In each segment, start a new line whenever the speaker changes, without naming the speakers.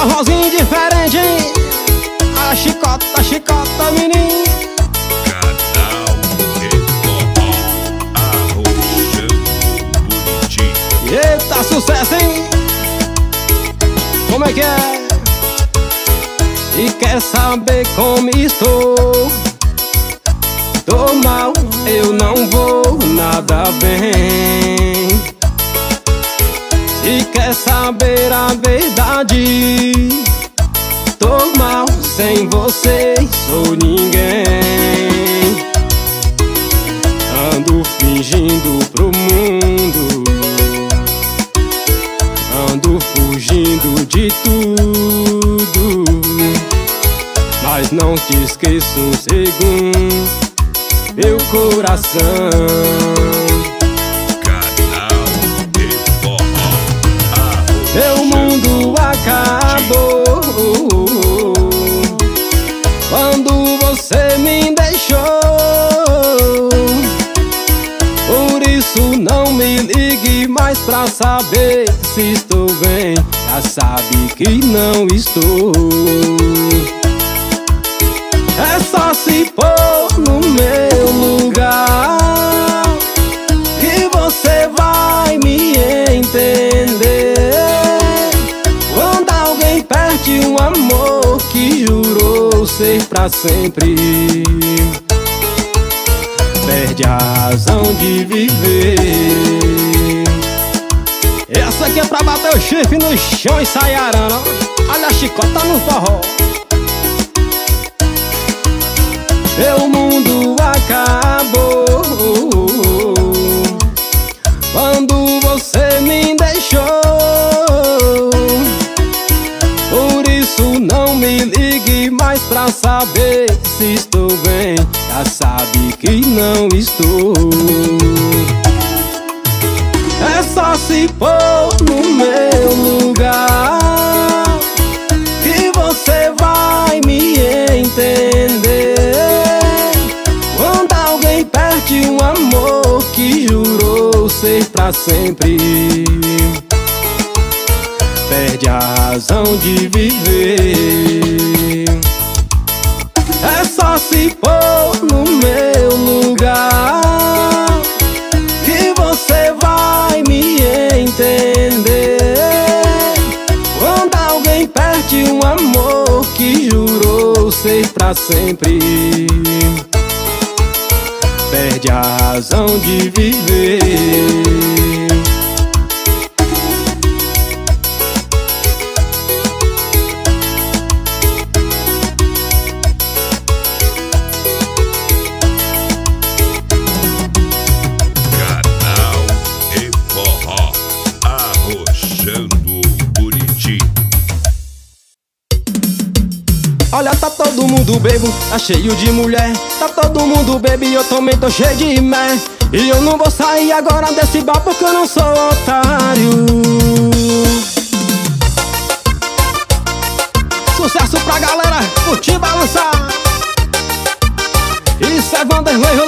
forrozinho diferente, hein? A chicota, a chicota, menino
Canal de forró Arrochando Buriti
Eita, sucesso, hein? Como é que é? E quer saber como estou? Tô mal, eu não vou nada bem quer saber a verdade. Tô mal, sem você sou ninguém. Ando fingindo pro mundo. Ando fugindo de tudo. Mas não te esqueço um segundo Meu coração pra saber se estou bem. Já sabe que não estou. É só se pôr no meu lugar Que você vai me entender. Quando alguém perde um amor que jurou ser pra sempre Perde a razão de viver Essa aqui é pra bater o chifre no chão e sair arando. Ó. Olha a chicota no forró. Meu mundo acabou Quando você me deixou. Por isso não me ligue mais pra saber se estou bem. Já sabe que não estou só se pôr no meu lugar. Que você vai me entender. Quando alguém perde um amor que jurou ser pra sempre Perde a razão de viver. É só se pôr no meu perde um amor que jurou ser pra sempre. Perde a razão de viver mundo bebo, tá cheio de mulher. Tá todo mundo bebo e eu também tô cheio de mé. E eu não vou sair agora desse bar porque eu não sou otário. Sucesso pra galera, curtir balançar. Isso é Vanderlei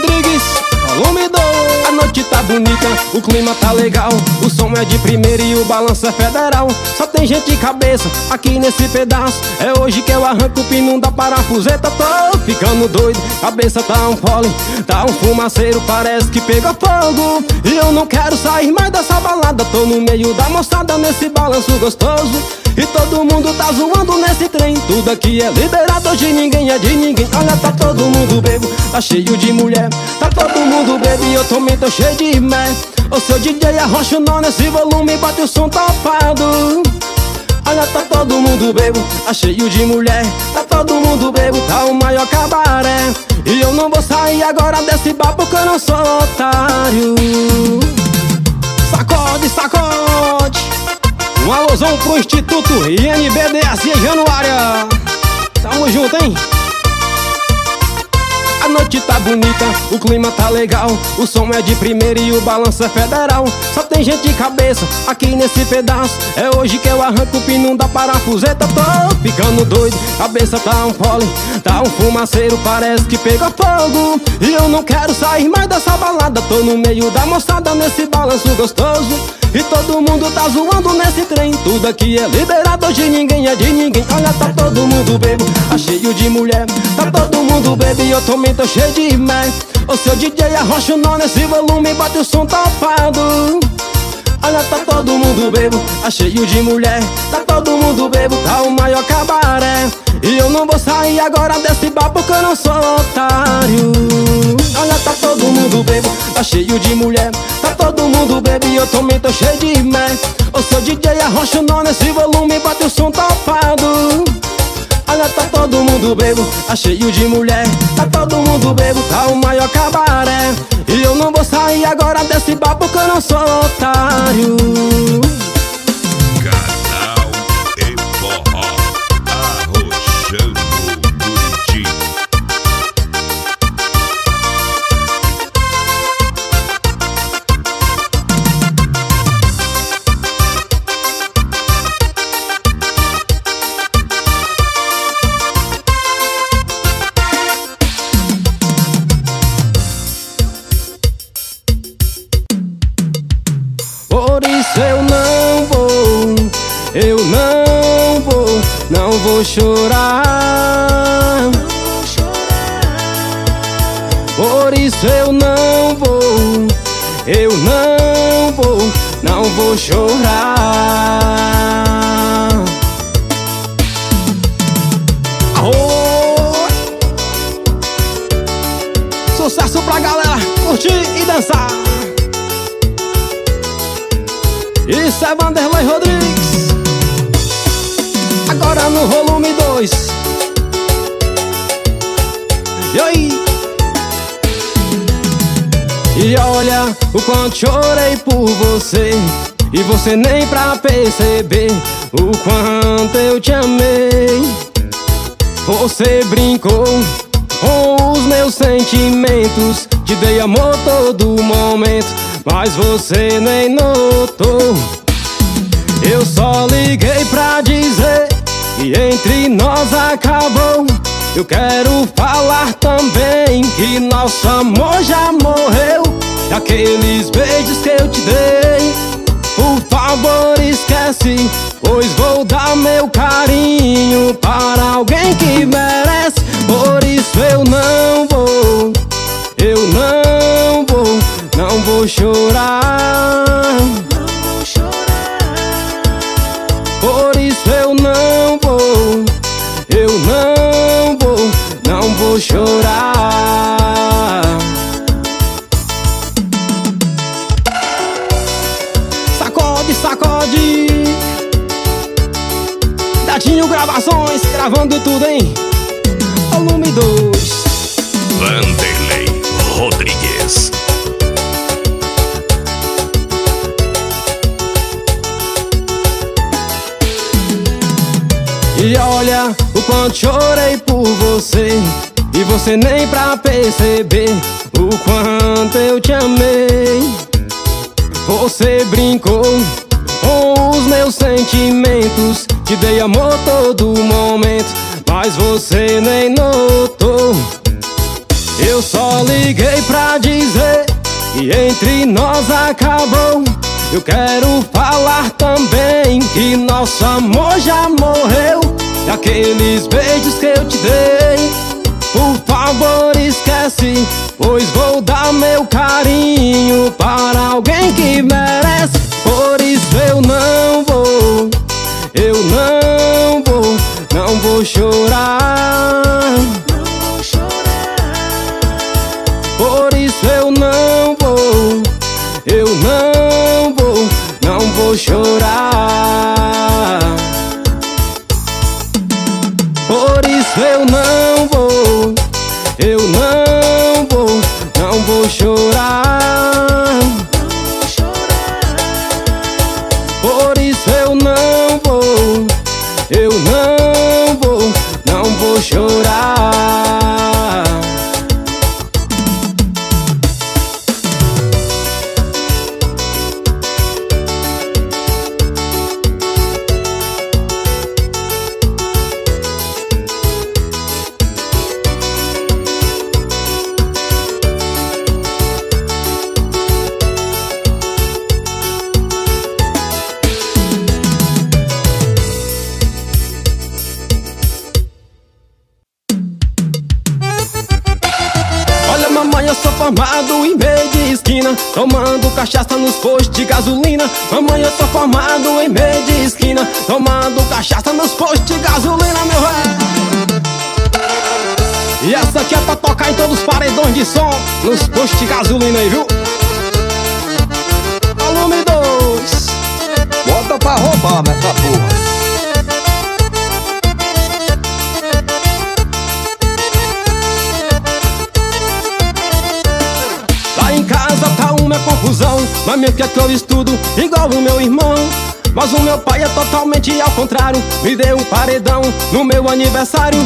noite tá bonita, o clima tá legal O som é de primeira e o balanço é federal. Só tem gente cabeça aqui nesse pedaço É hoje que eu arranco o pino da parafuseta. Tô ficando doido, cabeça tá um pole Tá um fumaceiro, parece que pegou fogo. E eu não quero sair mais dessa balada Tô no meio da moçada nesse balanço gostoso e todo mundo tá zoando nesse trem. Tudo aqui é liberado, hoje ninguém é de ninguém. Olha, tá todo mundo bebo, tá cheio de mulher. Tá todo mundo bebo e eu também tô cheio de mé. O seu DJ arrocha o nó nesse volume Bate o som topado. Olha, tá todo mundo bebo, tá cheio de mulher. Tá todo mundo bebo, tá o maior cabaré. E eu não vou sair agora desse bar porque eu não sou otário. Sacode, sacode um alusão pro Instituto INBDS Januária. Tamo junto, hein? A noite tá bonita, o clima tá legal O som é de primeira e o balanço é federal. Só tem gente de cabeça aqui nesse pedaço. É hoje que eu arranco o pino da parafuseta Tô ficando doido, cabeça tá um pole Tá um fumaceiro, parece que pegou fogo. E eu não quero sair mais dessa balada Tô no meio da moçada nesse balanço gostoso E todo mundo tá zoando nesse trem. Tudo aqui é liberado, hoje ninguém é de ninguém. Olha, tá todo mundo bebo, tá cheio de mulher. Tá todo mundo bebo e eu também tô cheio de mé. O seu DJ arrocha o nó nesse volume Bate o som topado Olha, tá todo mundo bebo, tá cheio de mulher Tá todo mundo bebo, tá o maior cabaré. E eu não vou sair agora desse bar porque eu não sou otário. Olha, tá todo mundo bebo, tá cheio de mulher Tá todo mundo bebo e eu também tô cheio de mé. O seu DJ arrocha o nó nesse volume Bate o som topado Olha, tá todo mundo bebo, tá cheio de mulher. Tá todo mundo bebo, tá o maior cabaré. E eu não vou sair agora desse bar porque eu não sou otário Isso é Vanderlei Rodrigues. Agora no volume 2 E aí? E olha o quanto chorei por você. E você nem pra perceber O quanto eu te amei. Você brincou com os meus sentimentos. Te dei amor todo momento Mas você nem notou. Eu só liguei pra dizer Que entre nós acabou. Eu quero falar também Que nosso amor já morreu. E aqueles beijos que eu te dei por favor esquece, pois vou dar meu carinho para alguém que merece. Por isso eu não vou, eu não vou, não vou chorar. E você nem pra perceber O quanto eu te amei. Você brincou com os meus sentimentos Te dei amor todo momento Mas você nem notou. Eu só liguei pra dizer Que entre nós acabou. Eu quero falar também Que nosso amor já morreu E aqueles beijos que eu te dei por favor esquece, pois vou dar meu carinho para alguém que merece. Por isso eu não vou, eu não vou, não vou chorar. Por isso eu não vou, eu não vou, não vou chorar. Eu gasolina Mamãe, eu sou formado em medicina. Tomando cachaça nos postos de gasolina, meu velho E essa aqui é pra tocar em todos os paredões de som. Nos postos de gasolina aí, viu? Volume 2
Bota pra roubar, nessa porra
Mas mesmo que é que eu estudo igual o meu irmão. Mas o meu pai é totalmente ao contrário. Me deu um paredão no meu aniversário.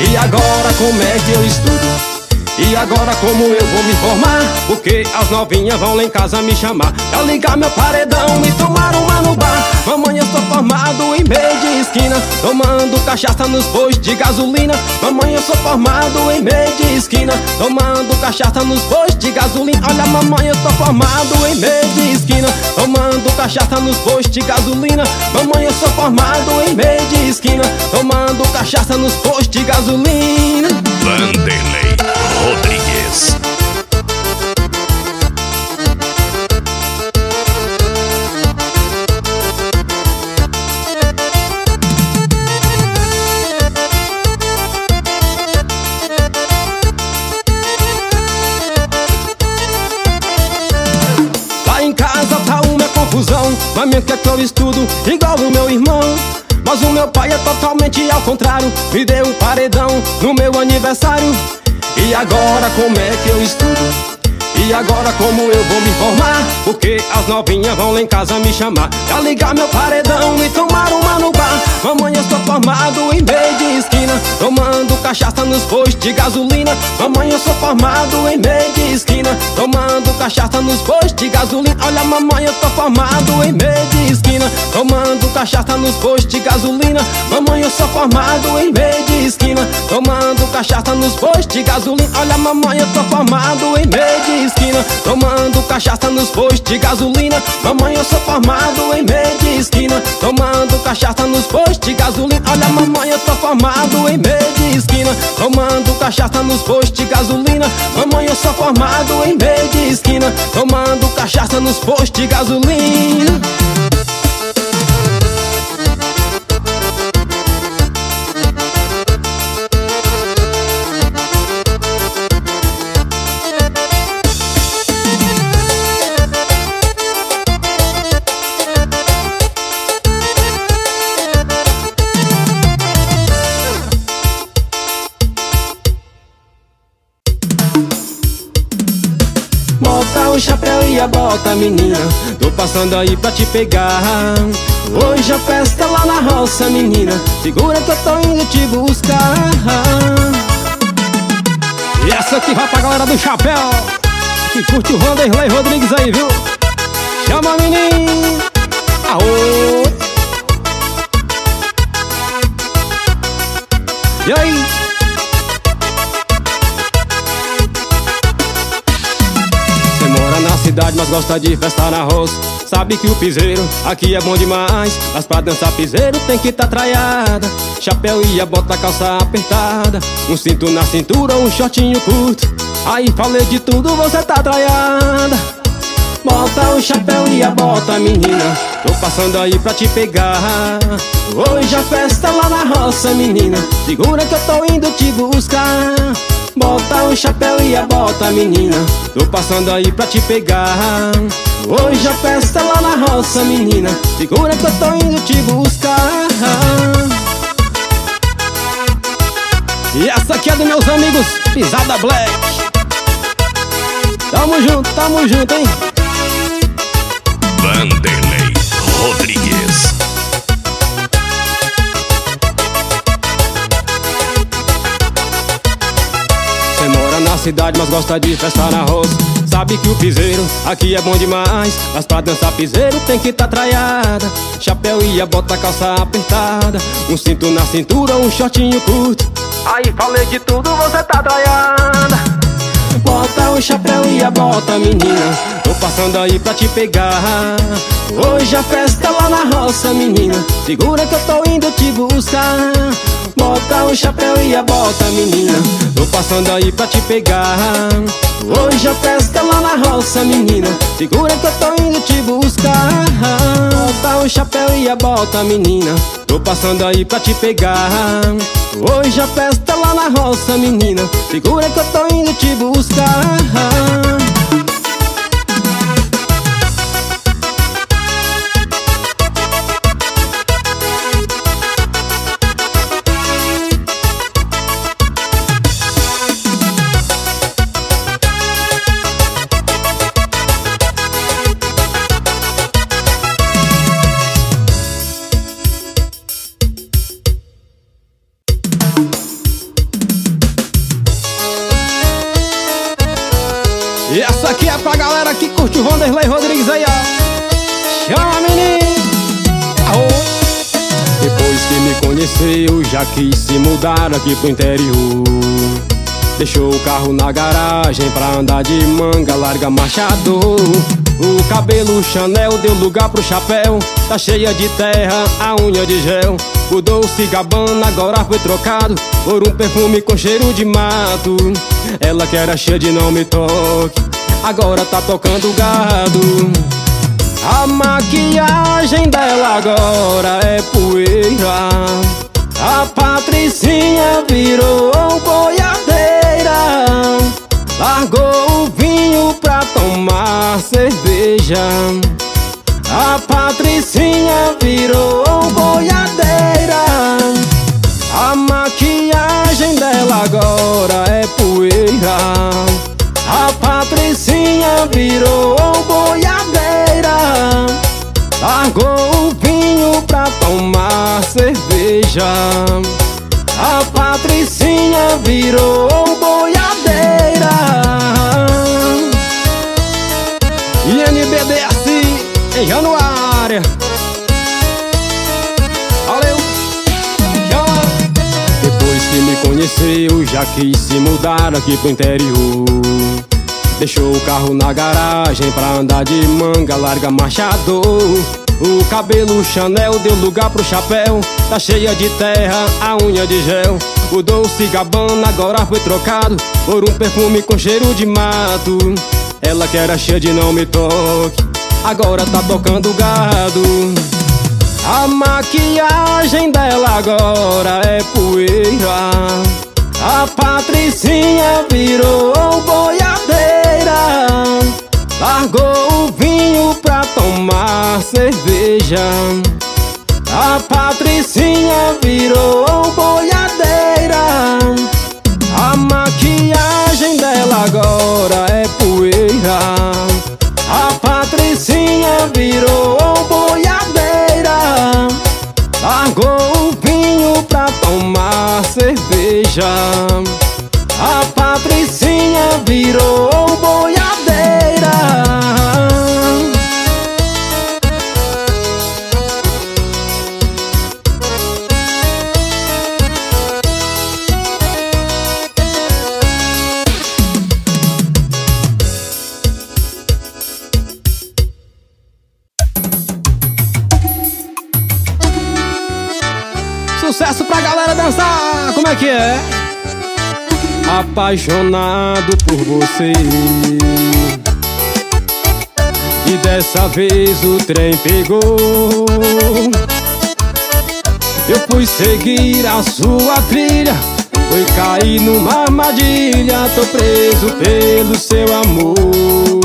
E agora como é que eu estudo? E agora como eu vou me formar? Porque as novinhas vão lá em casa me chamar? Pra ligar meu paredão e tomar uma no bar. Mamãe, eu sou formado em meio de esquina Tomando cachaça nos postos de gasolina. Mamãe, eu sou formado em meio de esquina Tomando cachaça nos postos de gasolina. Olha mamãe, eu sou formado em meio de esquina Tomando cachaça nos postos de gasolina. Mamãe, eu sou formado em meio de esquina Tomando cachaça nos postos de gasolina.
Vanderlei
eu estudo igual o meu irmão mas o meu pai é totalmente ao contrário Me deu um paredão no meu aniversário e agora como é que eu estudo? E agora como eu vou me formar? Porque as novinhas vão lá em casa me chamar Pra ligar meu paredão e tomar uma no bar Mamãe, eu sou formado em meio de esquina Tomando cachaça nos postos de gasolina Mamãe, eu sou formado em meio de esquina Tomando cachaça nos postos de gasolina Olha mamãe, eu tô formado em meio de esquina Tomando cachaça nos postos de gasolina Mamãe, eu sou formado em meio de esquina Tomando cachaça nos postos de gasolina Olha mamãe, eu tô formado em meio de esquina esquina Tomando cachaça nos postos de gasolina. Mamãe, eu sou formado em esquina Tomando cachaça nos postos de gasolina. Olha mamãe, eu tô formado em esquina Tomando cachaça nos postos de gasolina. Mamãe, eu sou formado em esquina Tomando cachaça nos postos de gasolina a bota, menina. Tô passando aí pra te pegar. Hoje a festa lá na roça, menina. Segura que eu tô indo te buscar. E essa aqui vai pra galera do chapéu Que curte o Vanderlei Rodrigues aí, viu? Chama, menino Aô. E aí? Cidade, mas gosta de festa na roça Sabe que o piseiro aqui é bom demais Mas pra dançar piseiro tem que tá traiada. Chapéu e a bota, calça apertada Um cinto na cintura, um shortinho curto. Aí falei de tudo, você tá traiada. Bota o chapéu e a bota, menina Tô passando aí pra te pegar. Hoje a festa lá na roça, menina Segura que eu tô indo te buscar Bota o chapéu e a bota, menina. Tô passando aí pra te pegar. Hoje a festa lá na roça, menina. Segura que eu tô indo te buscar. E essa aqui é dos meus amigos Pisada Black. Tamo junto, tamo junto, hein?
Vanderlei Rodrigues
cidade, mas gosta de festa na roça. Sabe que o piseiro aqui é bom demais Mas pra dançar piseiro tem que tá traiada. Chapéu e a bota, calça apertada Um cinto na cintura, um shortinho curto. Aí falei de tudo, você tá traiada Bota o chapéu e a bota, menina. Tô passando aí pra te pegar. Hoje a festa lá na roça, menina. Segura que eu tô indo te buscar. Bota o chapéu e a bota, menina. Tô passando aí pra te pegar. Hoje a festa lá na roça, menina. Segura que eu tô indo te buscar. Bota o chapéu e a bota, menina Tô passando aí pra te pegar. Hoje a festa lá na roça, menina. Segura que eu tô indo te buscar mudar aqui pro interior. Deixou o carro na garagem pra andar de manga larga machador O cabelo Chanel deu lugar pro chapéu. Tá cheia de terra, a unha de gel. O doce Gabbana agora foi trocado Por um perfume com cheiro de mato. Ela que era cheia de não me toque Agora tá tocando gado. A maquiagem dela agora é poeira A patricinha virou boiadeira. Largou o vinho pra tomar cerveja. A patricinha virou boiadeira. A maquiagem dela agora é poeira. A patricinha virou boiadeira. Largou o vinho pra tomar cerveja A patricinha virou boiadeira. INBDS em Januário Valeu! Depois que me conheceu, já quis se mudar aqui pro interior. Deixou o carro na garagem pra andar de manga larga machador O cabelo Chanel deu lugar pro chapéu. Tá cheia de terra, a unha de gel. O doce Gabbana agora foi trocado Por um perfume com cheiro de mato. Ela que era cheia de não me toque Agora tá tocando gado. A maquiagem dela agora é poeira. A patricinha virou boiadeira. Largou o vinho pra tomar cerveja. A patricinha virou boiadeira. A maquiagem dela agora é poeira. A patricinha virou boiadeira. Largou o vinho pra tomar cerveja. A patricinha virou Apaixonado por você. E dessa vez o trem pegou. Eu fui seguir a sua trilha Foi cair numa armadilha Tô preso pelo seu amor.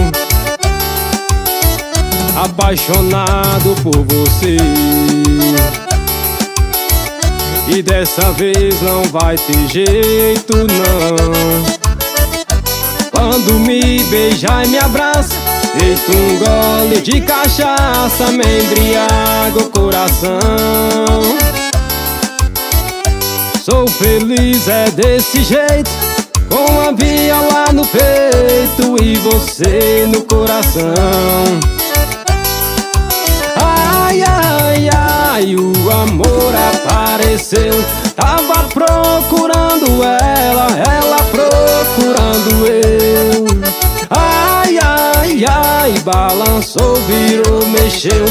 Apaixonado por você. E dessa vez não vai ter jeito não Quando me beija e me abraça Deito um gole de cachaça Me embriaga o coração. Sou feliz é desse jeito Com a viola no peito E você no coração. Ai, ai, ai, o amor apareceu. Tava procurando ela, ela procurando eu balançou, virou, mexeu.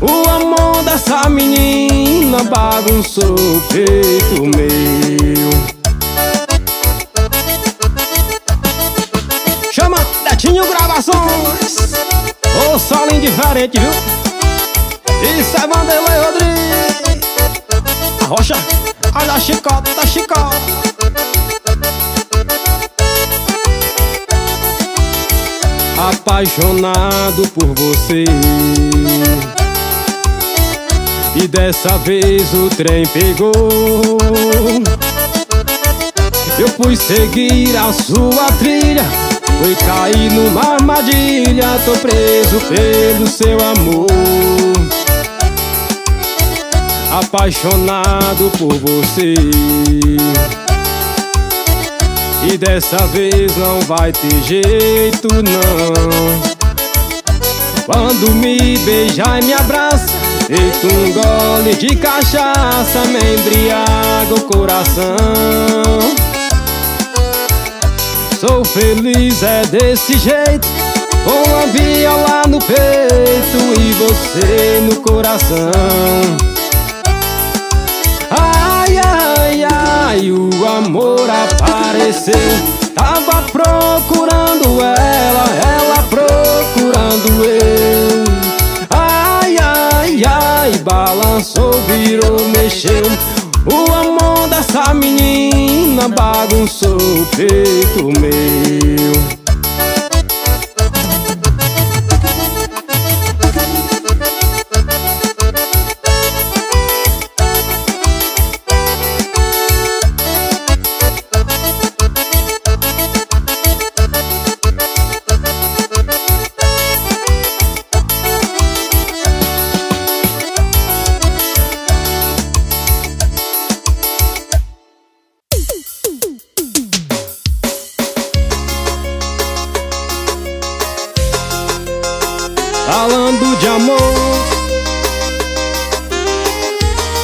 O amor dessa menina bagunçou o peito meu. Chama Netinho Gravações. Ô solinho diferente, viu? Isso é Vanderlei Rodrigues. A rocha, olha a chicota, chicota apaixonado por você. E dessa vez o trem pegou. Eu fui seguir a sua trilha Fui cair numa armadilha Tô preso pelo seu amor. Apaixonado por você e dessa vez não vai ter jeito não. Quando me beija e me abraça Eito um gole de cachaça Me embriaga o coração. Sou feliz, é desse jeito Com a viola no peito E você no coração apareceu Tava procurando ela, ela procurando eu. Ai, ai, ai, balançou, virou, mexeu. O amor dessa menina bagunçou o peito meu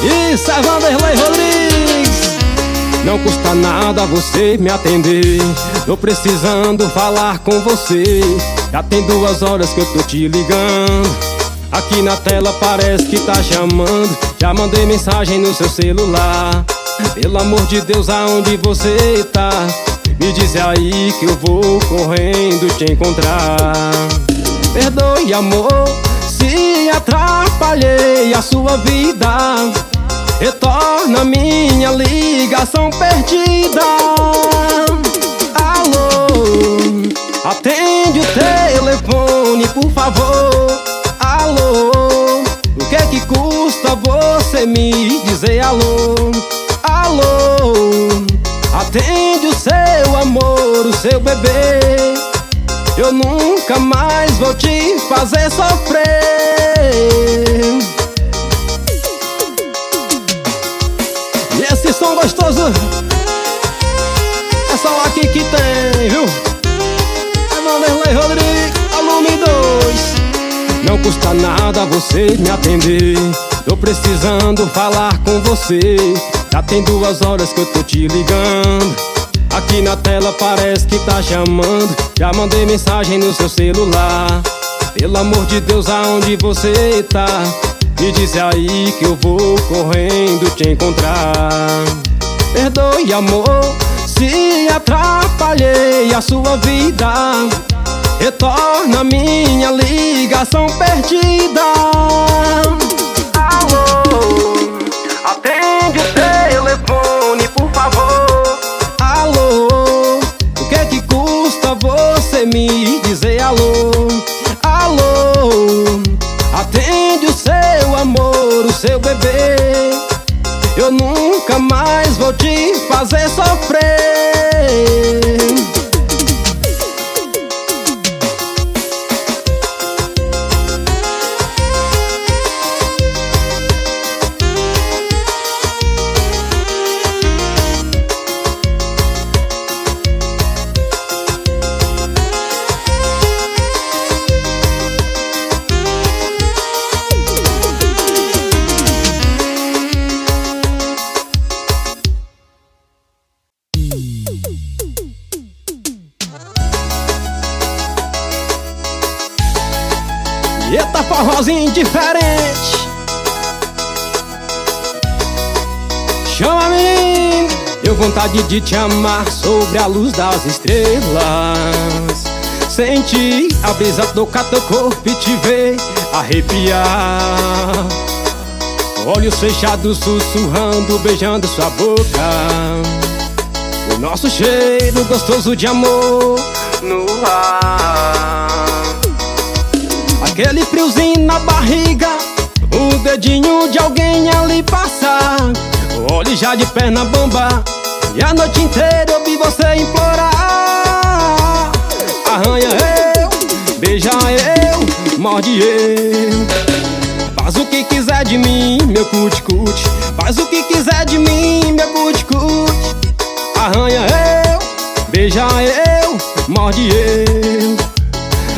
Isso é Vanderlei Rodrigues Não custa nada você me atender. Tô precisando falar com você. Já tem duas horas que eu tô te ligando. Aqui na tela parece que tá chamando. Já mandei mensagem no seu celular. Pelo amor de Deus, aonde você tá? Me diz aí que eu vou correndo te encontrar. Perdoe, amor, se atrapalhei a sua vida Retorna minha ligação perdida. Alô, atende o telefone, por favor. Alô, o que é que custa você me dizer alô? Alô, atende o seu amor, o seu bebê. Eu nunca mais vou te fazer sofrer som gostoso. É só aqui que tem, viu? É Vanderlei Rodrigues, volume 2 Não custa nada você me atender. Tô precisando falar com você. Já tem duas horas que eu tô te ligando. Aqui na tela parece que tá chamando. Já mandei mensagem no seu celular. Pelo amor de Deus, aonde você tá? Me diz aí que eu vou correndo te encontrar. Perdoe, amor, se atrapalhei a sua vida. Retorna minha ligação perdida. Alô, atende o telefone, por favor. Você me dizer alô, alô seu bebê. Eu nunca mais vou te fazer sofrer vontade de te amar sobre a luz das estrelas. Senti a brisa tocar teu corpo e te ver arrepiar. Olhos fechados sussurrando, beijando sua boca. O nosso cheiro gostoso de amor no ar. Aquele friozinho na barriga O dedinho de alguém ali passar. Olhe já de perna bamba E a noite inteira eu vi você implorar. Arranha eu, beija eu, morde eu. Faz o que quiser de mim, meu cuticute. Faz o que quiser de mim, meu cuticute. Arranha eu, beija eu, morde eu.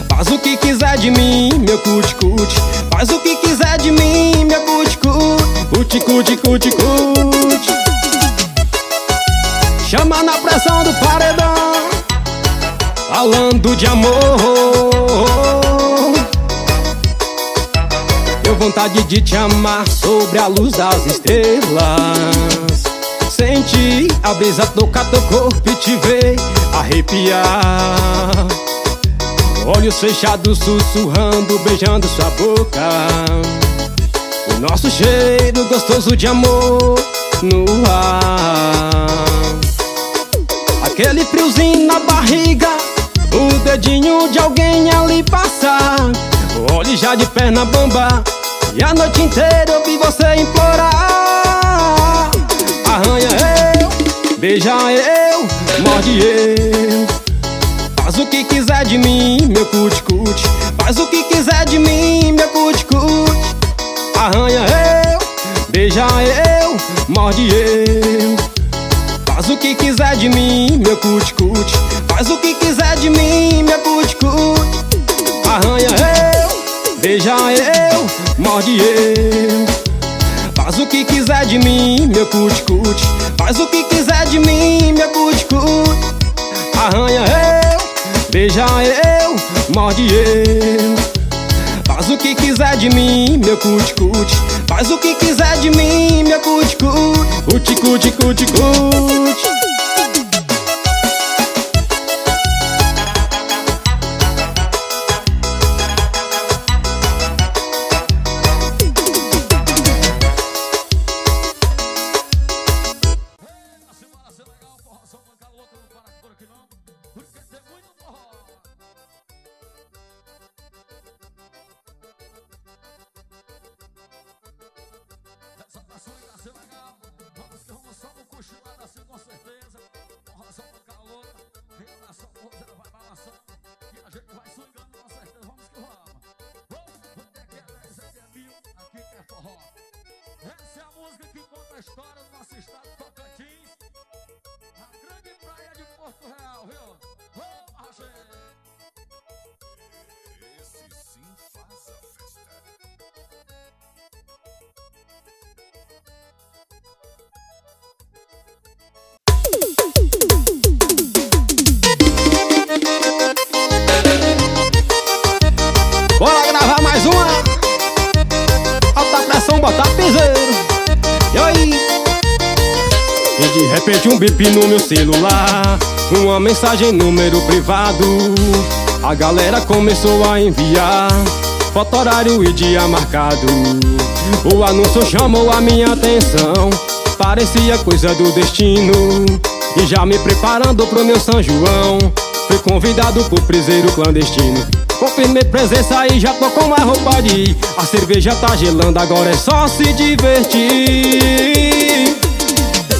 Faz o que quiser de mim, meu cuticute. Faz o que quiser de mim, meu cuticute. Cuti, cuti, cuti, cuti Chama na pressão do paredão Falando de amor. Eu vontade de te amar sobre a luz das estrelas. Senti a brisa tocar teu corpo e te ver arrepiar. Olhos fechados sussurrando, beijando sua boca. O nosso cheiro gostoso de amor no ar Aquele friozinho na barriga O dedinho de alguém ali passar. Olhe já de perna bamba E a noite inteira eu vi você implorar. Arranha eu, beija eu, morde eu. Faz o que quiser de mim, meu cuticute. Faz o que quiser de mim, meu cuticute. Arranha eu, beija eu, morde eu Faz o que quiser de mim, meu cuticute. Faz o que quiser de mim, meu cuticute. Arranha eu, beija eu, morde eu. Faz o que quiser de mim, meu cuticute. Faz o que quiser de mim, meu cuticute. Arranha eu, beija eu, morde eu Faz o que quiser de mim, meu cuticute. Faz o que quiser de mim, meu cuticute. Cuti, cuti, repente um bip no meu celular Uma mensagem número privado. A galera começou a enviar Foto, horário e dia marcado. O anúncio chamou a minha atenção Parecia coisa do destino. E já me preparando pro meu São João Fui convidado pro priseiro clandestino. Confirmei presença e já tô com a roupa de ir. A cerveja tá gelando, agora é só se divertir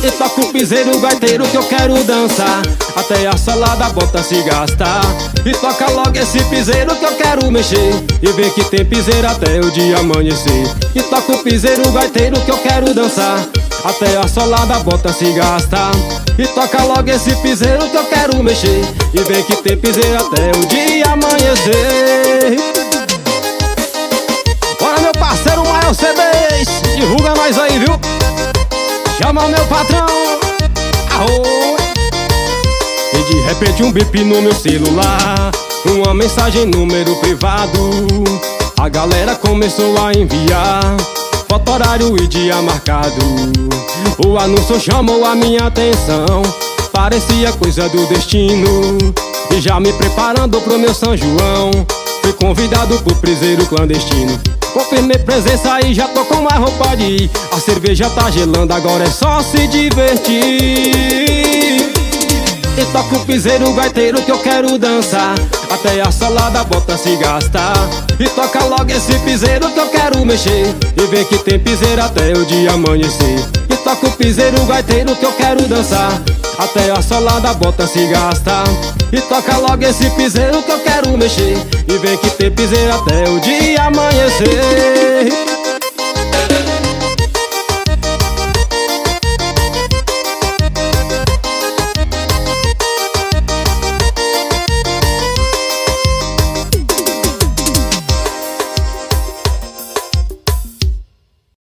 E toca o piseiro gaiteiro que eu quero dançar. Até a salada bota se gastar E toca logo esse piseiro que eu quero mexer. E ver que tem piseiro até o dia amanhecer. E toca o piseiro gaiteiro que eu quero dançar. Até a solada bota se gastar E toca logo esse piseiro que eu quero mexer. E vem que tem piseiro até o dia amanhecer. Bora meu parceiro Maior C10 Divulga nós aí, viu? Chama o meu patrão. Arroz E de repente um bip no meu celular. Uma mensagem número privado. A galera começou a enviar Foto, horário e dia marcado. O anúncio chamou a minha atenção. Parecia coisa do destino. E já me preparando pro meu São João Fui convidado pro priseiro clandestino. Confirmei presença e já tô com a roupa de ir. A cerveja tá gelando, agora é só se divertir. E toca o piseiro gaiteiro que eu quero dançar. Até a salada bota se gastar E toca logo esse piseiro que eu quero mexer. E vem que tem piseiro até o dia amanhecer. E toca o piseiro gaiteiro que eu quero dançar Até a salada bota se gastar E toca logo esse piseiro que eu quero mexer. E vem que tem piseiro até o dia amanhecer